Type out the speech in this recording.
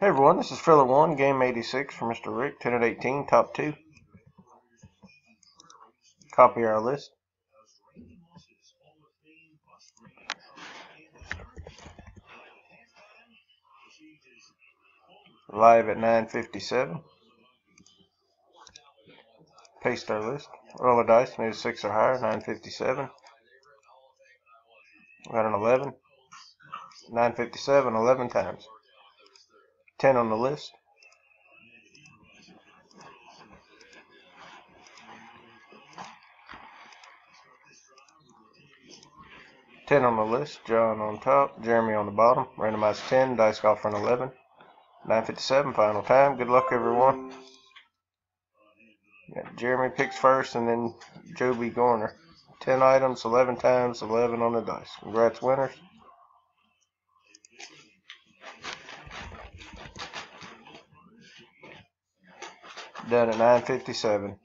Hey everyone, this is Filler 1, Game 86 for Mr. Rick, 10 at 18, top 2. Copy our list. Live at 9.57. Paste our list. Roll a dice, move 6 or higher, 9.57. Got an 11. 9.57, 11 times. 10 on the list. Ten on the list. John on top. Jeremy on the bottom. Randomized ten. Dice golf an eleven. Nine fifty-seven. Final time. Good luck, everyone. Got Jeremy picks first, and then Joby Gorner. Ten items, eleven times, eleven on the dice. Congrats, winners. Done at 9:57.